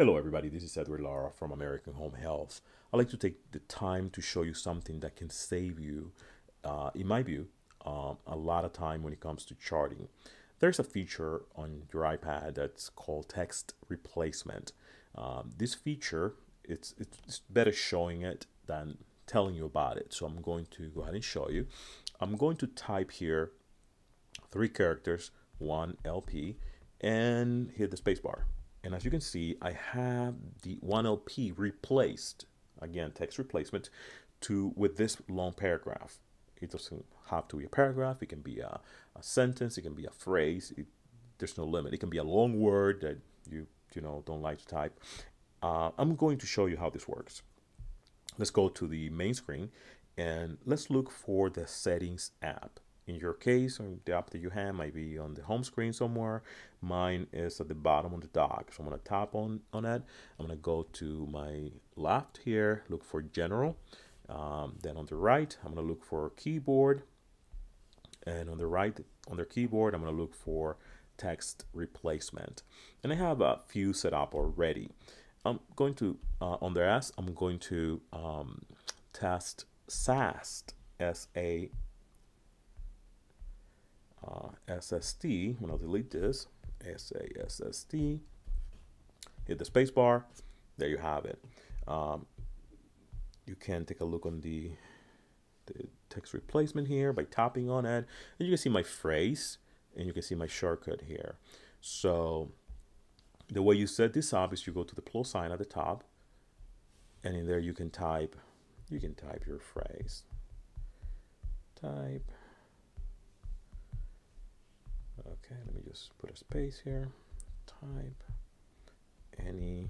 Hello everybody, this is Edward Lara from American Home Health. I'd like to take the time to show you something that can save you, uh, in my view, um, a lot of time when it comes to charting. There's a feature on your iPad that's called text replacement. Um, this feature, it's, it's better showing it than telling you about it. So I'm going to go ahead and show you. I'm going to type here three characters, one LP, and hit the spacebar and as you can see, I have the 1LP replaced, again, text replacement, to with this long paragraph. It doesn't have to be a paragraph. It can be a, a sentence. It can be a phrase. It, there's no limit. It can be a long word that you you know don't like to type. Uh, I'm going to show you how this works. Let's go to the main screen and let's look for the settings app in your case the app that you have might be on the home screen somewhere. Mine is at the bottom of the dock. So i'm going to tap on on that. I'm going to go to my left here look for general. Um, then on the right i'm going to look for keyboard. And on the right on their keyboard i'm going to look for text replacement. And i have a few set up already. I'm going to uh, on the s i'm going to um, test sast s-a uh, SST, I'm gonna delete this, SASST, hit the spacebar, there you have it. Um, you can take a look on the, the text replacement here by tapping on it, and you can see my phrase, and you can see my shortcut here. So the way you set this up is you go to the plus sign at the top, and in there you can type, you can type your phrase. Type Okay, let me just put a space here. Type any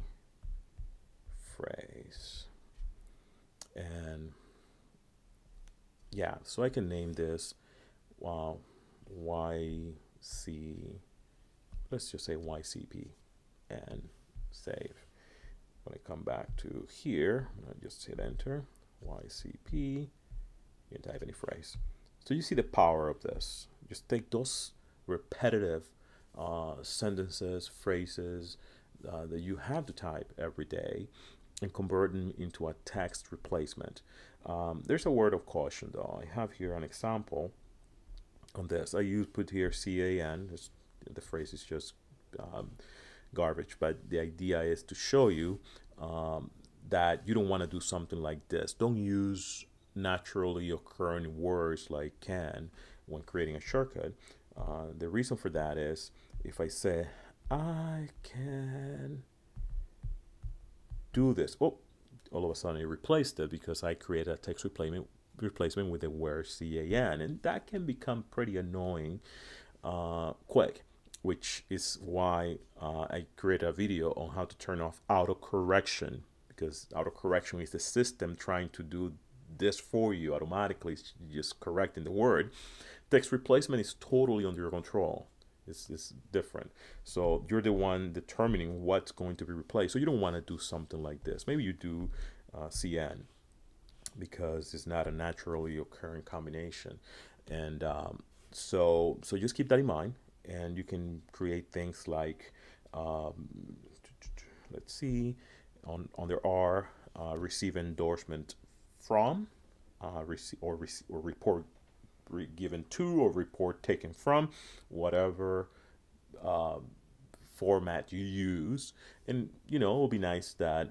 phrase. And yeah, so I can name this uh, wow, YC, let's just say YCP and save. When I come back to here, I'm just hit enter, YCP, you type any phrase. So you see the power of this. Just take those repetitive uh, sentences, phrases uh, that you have to type every day and convert them into a text replacement. Um, there's a word of caution though. I have here an example on this. I use put here CAN. The phrase is just um, garbage, but the idea is to show you um, that you don't want to do something like this. Don't use naturally occurring words like can when creating a shortcut. Uh, the reason for that is if I say, I can do this, oh, all of a sudden it replaced it because I created a text replacement replacement with the word CAN, and that can become pretty annoying uh, quick, which is why uh, I created a video on how to turn off autocorrection because autocorrection is the system trying to do this for you automatically, just correcting the word. Text replacement is totally under your control. It's, it's different. So you're the one determining what's going to be replaced. So you don't want to do something like this. Maybe you do uh, CN because it's not a naturally occurring combination. And um, so, so just keep that in mind. And you can create things like, um, let's see, on, on there are uh, receive endorsement from, uh, or, or report given to or report taken from, whatever uh, format you use. And, you know, it will be nice that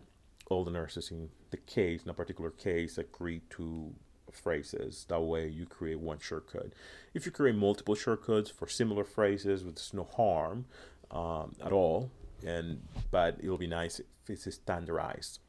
all the nurses in the case, in a particular case, agree to phrases. That way you create one shortcut. If you create multiple shortcuts for similar phrases, there's no harm um, at all. And but it'll be nice if it's standardized.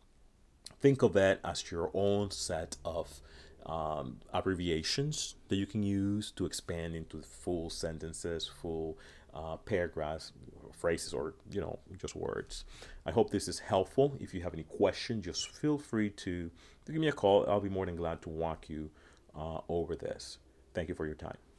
Think of it as your own set of um, abbreviations that you can use to expand into full sentences, full uh, paragraphs, phrases, or you know just words. I hope this is helpful. If you have any questions, just feel free to, to give me a call. I'll be more than glad to walk you uh, over this. Thank you for your time.